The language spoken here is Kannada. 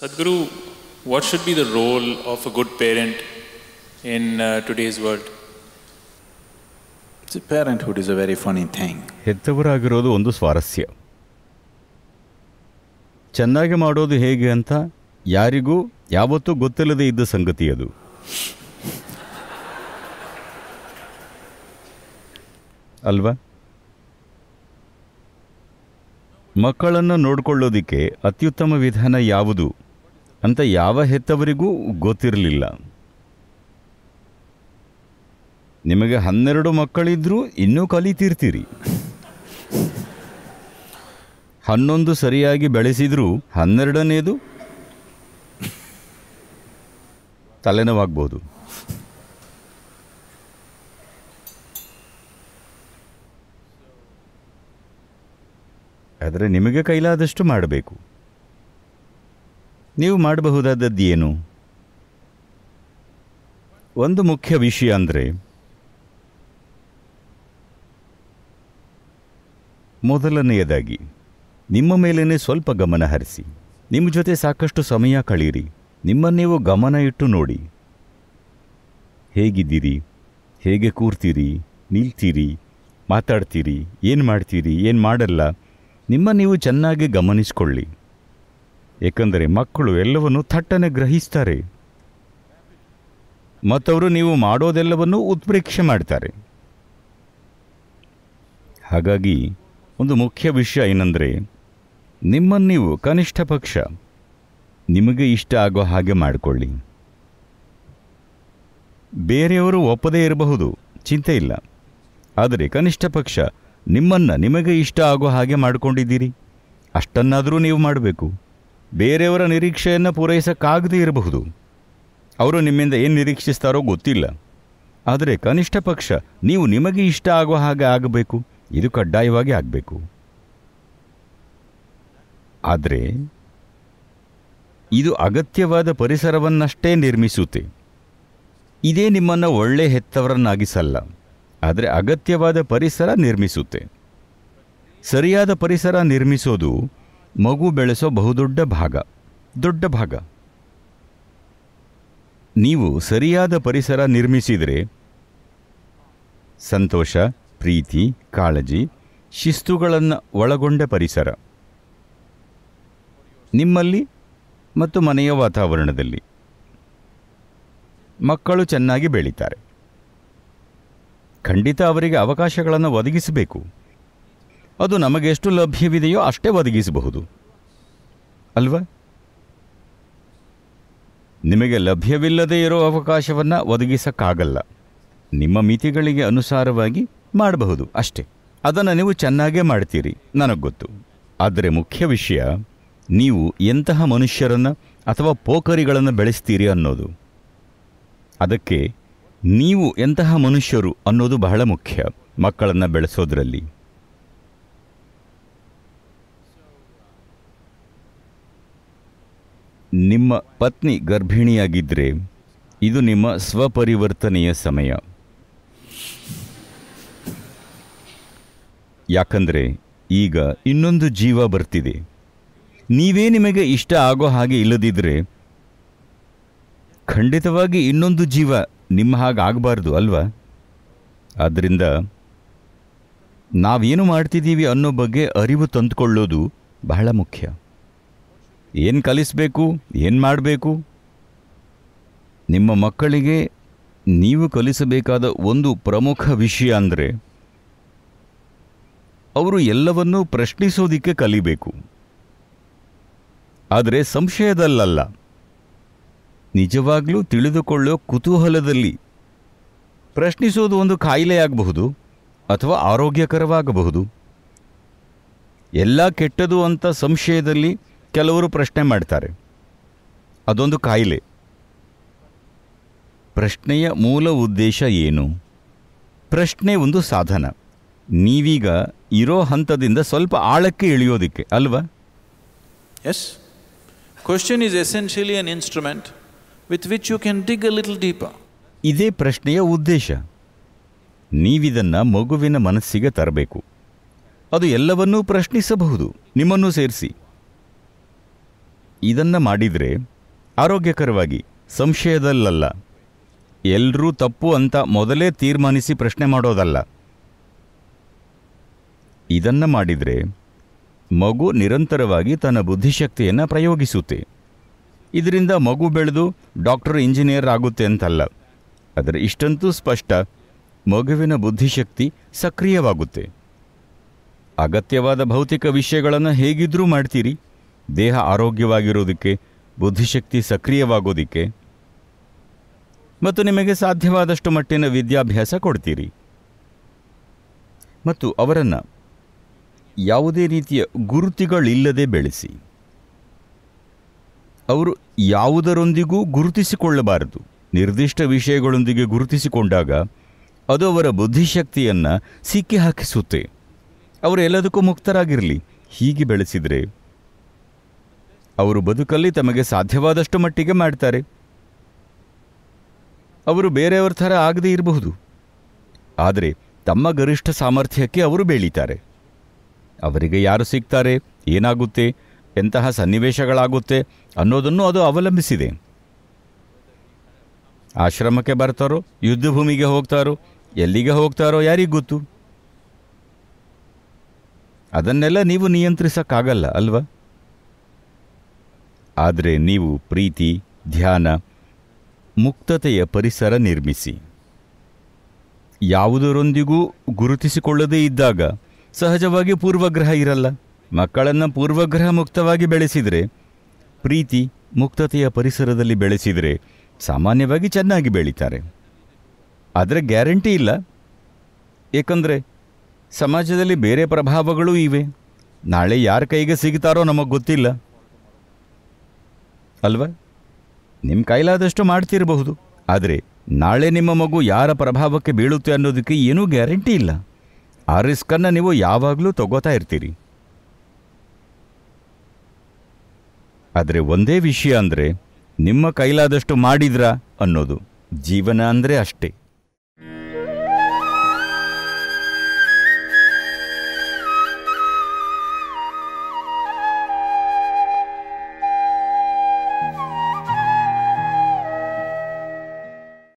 Sadhguru, what should be the role of a good parent in uh, today's world? See, parenthood is a very funny thing. ಹೆತ್ತವರಾಗಿರೋದು ಒಂದು ಸ್ವಾರಸ್ಯ ಚೆನ್ನಾಗಿ ಮಾಡೋದು ಹೇಗೆ ಅಂತ ಯಾರಿಗೂ ಯಾವತ್ತೂ ಗೊತ್ತಿಲ್ಲದೆ ಇದ್ದ ಸಂಗತಿ ಅದು ಅಲ್ವಾ ಮಕ್ಕಳನ್ನು ನೋಡ್ಕೊಳ್ಳೋದಿಕ್ಕೆ ಅತ್ಯುತ್ತಮ ವಿಧಾನ ಯಾವುದು ಅಂತ ಯಾವ ಹೆತ್ತವರಿಗೂ ಗೊತ್ತಿರಲಿಲ್ಲ. ನಿಮಗೆ ಹನ್ನೆರಡು ಮಕ್ಕಳಿದ್ರೂ ಇನ್ನೂ ಕಲಿತಿರ್ತೀರಿ. ಹನ್ನೊಂದು ಸರಿಯಾಗಿ ಬೆಳೆಸಿದ್ರೂ ಹನ್ನೆರಡನೇದು ತಲೆನೋವಾಗ್ಬೋದು. ಆದರೆ ನಿಮಗೆ ಕೈಲಾದಷ್ಟು ಮಾಡಬೇಕು. ನೀವು ಮಾಡಬಹುದಾದದ್ದು ಏನು? ಒಂದು ಮುಖ್ಯ ವಿಷಯ ಅಂದರೆ, ಮೊದಲನೆಯದಾಗಿ, ನಿಮ್ಮ ಮೇಲೇ ಸ್ವಲ್ಪ ಗಮನ ಹರಿಸಿ. ನಿಮ್ಮ ಜೊತೆ ಸಾಕಷ್ಟು ಸಮಯ ಕಳೀರಿ. ನಿಮ್ಮನ್ನು ನೀವು ಗಮನ ಇಟ್ಟು ನೋಡಿ. ಹೇಗಿದ್ದೀರಿ? ಹೇಗೆ ಕೂರ್ತೀರಿ? ನಿಲ್ತೀರಿ? ಮಾತಾಡ್ತೀರಿ? ಏನು ಮಾಡ್ತೀರಿ? ಏನು ಮಾಡಲ್ಲ? ನಿಮ್ಮ ನೀವು ಚೆನ್ನಾಗಿ ಗಮನಿಸ್ಕೊಳ್ಳಿ. ಏಕೆಂದರೆ ಮಕ್ಕಳು ಎಲ್ಲವನ್ನು ಥಟ್ಟನೆ ಗ್ರಹಿಸ್ತಾರೆ. ಮತ್ತವರು ನೀವು ಮಾಡೋದೆಲ್ಲವನ್ನೂ ಉತ್ಪ್ರೇಕ್ಷೆ ಮಾಡ್ತಾರೆ. ಹಾಗಾಗಿ ಒಂದು ಮುಖ್ಯ ವಿಷಯ ಏನಂದರೆ, ನಿಮ್ಮನ್ನು ನೀವು ಕನಿಷ್ಠ ಪಕ್ಷ, ನಿಮಗೆ ಇಷ್ಟ ಆಗೋ ಹಾಗೆ ಮಾಡಿಕೊಳ್ಳಿ. ಬೇರೆಯವರು ಒಪ್ಪದೇ ಇರಬಹುದು, ಚಿಂತೆ ಇಲ್ಲ. ಆದರೆ ಕನಿಷ್ಠ ಪಕ್ಷ, ನಿಮ್ಮನ್ನು ನಿಮಗೆ ಇಷ್ಟ ಆಗೋ ಹಾಗೆ ಮಾಡಿಕೊಂಡಿದ್ದೀರಿ. ಅಷ್ಟನ್ನಾದರೂ ನೀವು ಮಾಡಬೇಕು. ಬೇರೆಯವರ ನಿರೀಕ್ಷೆಯನ್ನು ಪೂರೈಸೋಕ್ಕಾಗದೇ ಇರಬಹುದು. ಅವರು ನಿಮ್ಮಿಂದ ಏನು ನಿರೀಕ್ಷಿಸ್ತಾರೋ ಗೊತ್ತಿಲ್ಲ. ಆದರೆ ಕನಿಷ್ಠ ಪಕ್ಷ, ನೀವು ನಿಮಗೆ ಇಷ್ಟ ಆಗುವ ಹಾಗೆ ಆಗಬೇಕು. ಇದು ಕಡ್ಡಾಯವಾಗಿ ಆಗಬೇಕು. ಆದರೆ, ಇದು ಅಗತ್ಯವಾದ ಪರಿಸರವನ್ನಷ್ಟೇ ನಿರ್ಮಿಸುತ್ತೆ. ಇದೇ ನಿಮ್ಮನ್ನು ಒಳ್ಳೆ ಹೆತ್ತವರನ್ನಾಗಿಸಲ್ಲ ಆದರೆ ಅಗತ್ಯವಾದ ಪರಿಸರ ನಿರ್ಮಿಸುತ್ತೆ. ಸರಿಯಾದ ಪರಿಸರ ನಿರ್ಮಿಸೋದು ಮಗು ಬೆಳೆಸೋ ಬಹುದೊಡ್ಡ ಭಾಗ, ದೊಡ್ಡ ಭಾಗ. ನೀವು ಸರಿಯಾದ ಪರಿಸರ ನಿರ್ಮಿಸಿದರೆ ಸಂತೋಷ, ಪ್ರೀತಿ, ಕಾಳಜಿ, ಶಿಸ್ತುಗಳನ್ನು ಒಳಗೊಂಡ ಪರಿಸರ. ನಿಮ್ಮಲ್ಲಿ ಮತ್ತು ಮನೆಯ ವಾತಾವರಣದಲ್ಲಿ. ಮಕ್ಕಳು ಚೆನ್ನಾಗಿ ಬೆಳೀತಾರೆ. ಖಂಡಿತ ಅವರಿಗೆ ಅವಕಾಶಗಳನ್ನು ಒದಗಿಸಬೇಕು. ಅದು ನಮಗೆ ಎಷ್ಟು ಲಭ್ಯವಿದೆಯೋ ಅಷ್ಟೇ ಒದಗಿಸಬಹುದು. ಅಲ್ವಾ? ನಿಮಗೆ ಲಭ್ಯವಿಲ್ಲದೇ ಇರೋ ಅವಕಾಶವನ್ನು ಒದಗಿಸೋಕ್ಕಾಗಲ್ಲ. ನಿಮ್ಮ ಮಿತಿಗಳಿಗೆ ಅನುಸಾರವಾಗಿ ಮಾಡಬಹುದು ಅಷ್ಟೇ. ಅದನ್ನು ನೀವು ಚೆನ್ನಾಗೇ ಮಾಡ್ತೀರಿ, ನನಗೆ ಗೊತ್ತು. ಆದರೆ ಮುಖ್ಯ ವಿಷಯ, ನೀವು ಎಂತಹ ಮನುಷ್ಯರನ್ನು ಅಥವಾ ಪೋಖರಿಗಳನ್ನು ಬೆಳೆಸ್ತೀರಿ ಅನ್ನೋದು. ಅದಕ್ಕೆ ನೀವು ಎಂತಹ ಮನುಷ್ಯರು ಅನ್ನೋದು ಬಹಳ ಮುಖ್ಯ ಮಕ್ಕಳನ್ನು ಬೆಳೆಸೋದ್ರಲ್ಲಿ. ನಿಮ್ಮ ಪತ್ನಿ ಗರ್ಭಿಣಿಯಾಗಿದ್ದರೆ ಇದು ನಿಮ್ಮ ಸ್ವಪರಿವರ್ತನೆಯ ಸಮಯ. ಯಾಕಂದರೆ ಈಗ ಇನ್ನೊಂದು ಜೀವ ಬರ್ತಿದೆ. ನೀವೇ ನಿಮಗೆ ಇಷ್ಟ ಆಗೋ ಹಾಗೆ ಇಲ್ಲದಿದ್ದರೆ ಖಂಡಿತವಾಗಿ ಇನ್ನೊಂದು ಜೀವ ನಿಮ್ಮ ಹಾಗೆ ಆಗಬಾರ್ದು ಅಲ್ವಾ? ಆದ್ದರಿಂದ ನಾವೇನು ಮಾಡ್ತಿದ್ದೀವಿ ಅನ್ನೋ ಬಗ್ಗೆ ಅರಿವು ತಂದುಕೊಳ್ಳೋದು ಬಹಳ ಮುಖ್ಯ. ಏನು ಕಲಿಸಬೇಕು, ಏನು ಮಾಡಬೇಕು? ನಿಮ್ಮ ಮಕ್ಕಳಿಗೆ ನೀವು ಕಲಿಸಬೇಕಾದ ಒಂದು ಪ್ರಮುಖ ವಿಷಯ ಅಂದರೆ ಅವರು ಎಲ್ಲವನ್ನೂ ಪ್ರಶ್ನಿಸೋದಿಕ್ಕೆ ಕಲಿಬೇಕು. ಆದರೆ ಸಂಶಯದಲ್ಲಲ್ಲ. ನಿಜವಾಗಲೂ ತಿಳಿದುಕೊಳ್ಳೋ ಕುತೂಹಲದಲ್ಲಿ ಪ್ರಶ್ನಿಸೋದು ಒಂದು ಕಾಯಿಲೆಯಾಗಬಹುದು ಅಥವಾ ಆರೋಗ್ಯಕರವಾಗಬಹುದು. ಎಲ್ಲ ಕೆಟ್ಟದು ಅಂತ ಸಂಶಯದಲ್ಲಿ ಕೆಲವರು ಪ್ರಶ್ನೆ ಮಾಡ್ತಾರೆ. ಅದೊಂದು ಕಾಯಿಲೆ. ಪ್ರಶ್ನೆಯ ಮೂಲ ಉದ್ದೇಶ ಏನು? ಪ್ರಶ್ನೆ ಒಂದು ಸಾಧನ. ನೀವೀಗ ಇರೋ ಹಂತದಿಂದ ಸ್ವಲ್ಪ ಆಳಕ್ಕೆ ಇಳಿಯೋದಕ್ಕೆ ಅಲ್ವಾ? As question is essentially an instrument with which you can dig a little deeper. ಇದೇ ಪ್ರಶ್ನೆಯ ಉದ್ದೇಶ. ನೀವಿದನ್ನು ಮಗುವಿನ ಮನಸ್ಸಿಗೆ ತರಬೇಕು. ಅದು ಎಲ್ಲವನ್ನೂ ಪ್ರಶ್ನಿಸಬಹುದು. ನಿಮ್ಮನ್ನು ಸೇರಿಸಿ. ಇದನ್ನು ಮಾಡಿದರೆ ಆರೋಗ್ಯಕರವಾಗಿ ಸಂಶಯದಲ್ಲಲ್ಲ. ಎಲ್ಲರೂ ತಪ್ಪು ಅಂತ ಮೊದಲೇ ತೀರ್ಮಾನಿಸಿ ಪ್ರಶ್ನೆ ಮಾಡೋದಲ್ಲ. ಇದನ್ನು ಮಾಡಿದರೆ ಮಗು ನಿರಂತರವಾಗಿ ತನ್ನ ಬುದ್ಧಿಶಕ್ತಿಯನ್ನು ಪ್ರಯೋಗಿಸುತ್ತೆ. ಇದರಿಂದ ಮಗು ಬೆಳೆದು ಡಾಕ್ಟರ್, ಇಂಜಿನಿಯರ್ ಆಗುತ್ತೆ ಅಂತಲ್ಲ. ಆದರೆ ಇಷ್ಟಂತೂ ಸ್ಪಷ್ಟ, ಮಗುವಿನ ಬುದ್ಧಿಶಕ್ತಿ ಸಕ್ರಿಯವಾಗುತ್ತೆ. ಅಗತ್ಯವಾದ ಭೌತಿಕ ವಿಷಯಗಳನ್ನು ಹೇಗಿದ್ರೂ ಮಾಡ್ತೀರಿ. ದೇಹ ಆರೋಗ್ಯವಾಗಿರೋದಕ್ಕೆ ಬುದ್ಧಿಶಕ್ತಿ ಸಕ್ರಿಯವಾಗೋದಕ್ಕೆ ಮತ್ತು ನಿಮಗೆ ಸಾಧ್ಯವಾದಷ್ಟು ಮಟ್ಟಿನ ವಿದ್ಯಾಭ್ಯಾಸ ಕೊಡ್ತೀರಿ. ಮತ್ತು ಅವರನ್ನು ಯಾವುದೇ ರೀತಿಯ ಗುರುತಿಗಳಿಲ್ಲದೆ ಬೆಳೆಸಿ. ಅವರು ಯಾವುದರೊಂದಿಗೂ ಗುರುತಿಸಿಕೊಳ್ಳಬಾರದು. ನಿರ್ದಿಷ್ಟ ವಿಷಯಗಳೊಂದಿಗೆ ಗುರುತಿಸಿಕೊಂಡಾಗ ಅದು ಅವರ ಬುದ್ಧಿಶಕ್ತಿಯನ್ನು ಸಿಕ್ಕಿ ಹಾಕಿಸುತ್ತೆ ಅವರು ಎಲ್ಲದಕ್ಕೂ ಮುಕ್ತರಾಗಿರಲಿ. ಹೀಗೆ ಬೆಳೆಸಿದರೆ ಅವರು ಬದುಕಲ್ಲಿ ತಮಗೆ ಸಾಧ್ಯವಾದಷ್ಟು ಮಟ್ಟಿಗೆ ಮಾಡ್ತಾರೆ. ಅವರು ಬೇರೆಯವರ ಥರ ಆಗದೇ ಇರಬಹುದು. ಆದರೆ ತಮ್ಮ ಗರಿಷ್ಠ ಸಾಮರ್ಥ್ಯಕ್ಕೆ ಅವರು ಬೆಳೀತಾರೆ ಅವರಿಗೆ ಯಾರು ಸಿಗ್ತಾರೆ, ಏನಾಗುತ್ತೆ, ಎಂತಹ ಸನ್ನಿವೇಶಗಳಾಗುತ್ತೆ ಅನ್ನೋದನ್ನು ಅದು ಅವಲಂಬಿಸಿದೆ. ಆಶ್ರಮಕ್ಕೆ ಬರ್ತಾರೋ, ಯುದ್ಧಭೂಮಿಗೆ ಹೋಗ್ತಾರೋ, ಎಲ್ಲಿಗೆ ಹೋಗ್ತಾರೋ ಯಾರಿಗೆ ಗೊತ್ತು. ಅದನ್ನೆಲ್ಲ ನೀವು ನಿಯಂತ್ರಿಸೋಕ್ಕಾಗಲ್ಲ, ಅಲ್ವಾ? ಆದರೆ ನೀವು ಪ್ರೀತಿ, ಧ್ಯಾನ, ಮುಕ್ತತೆಯ ಪರಿಸರ ನಿರ್ಮಿಸಿ. ಯಾವುದರೊಂದಿಗೂ ಗುರುತಿಸಿಕೊಳ್ಳದೇ ಇದ್ದಾಗ ಸಹಜವಾಗಿ ಪೂರ್ವಗ್ರಹ ಇರಲ್ಲ. ಮಕ್ಕಳನ್ನು ಪೂರ್ವಗ್ರಹ ಮುಕ್ತವಾಗಿ ಬೆಳೆಸಿದರೆ, ಪ್ರೀತಿ, ಮುಕ್ತತೆಯ ಪರಿಸರದಲ್ಲಿ ಬೆಳೆಸಿದರೆ ಸಾಮಾನ್ಯವಾಗಿ ಚೆನ್ನಾಗಿ ಬೆಳೀತಾರೆ. ಆದರೆ ಗ್ಯಾರಂಟಿ ಇಲ್ಲ. ಏಕೆಂದರೆ ಸಮಾಜದಲ್ಲಿ ಬೇರೆ ಪ್ರಭಾವಗಳೂ ಇವೆ. ನಾಳೆ ಯಾರ ಕೈಗೆ ಸಿಗ್ತಾರೋ ನಮಗೆ ಗೊತ್ತಿಲ್ಲ. ಅಲ್ವಾ? ನಿಮ್ಮ ಕೈಲಾದಷ್ಟು ಮಾಡ್ತಿರಬಹುದು. ಆದರೆ ನಾಳೆ ನಿಮ್ಮ ಮಗು ಯಾರ ಪ್ರಭಾವಕ್ಕೆ ಬೀಳುತ್ತೆ ಅನ್ನೋದಕ್ಕೆ ಏನೂ ಗ್ಯಾರಂಟಿ ಇಲ್ಲ. ಆ ರಿಸ್ಕನ್ನು ನೀವು ಯಾವಾಗಲೂ ತಗೋತಾ ಇರ್ತೀರಿ. ಆದರೆ ಒಂದೇ ವಿಷಯ ಅಂದರೆ ನಿಮ್ಮ ಕೈಲಾದಷ್ಟು ಮಾಡಿದ್ರಾ ಅನ್ನೋದು. ಜೀವನ ಅಂದರೆ ಅಷ್ಟೇ.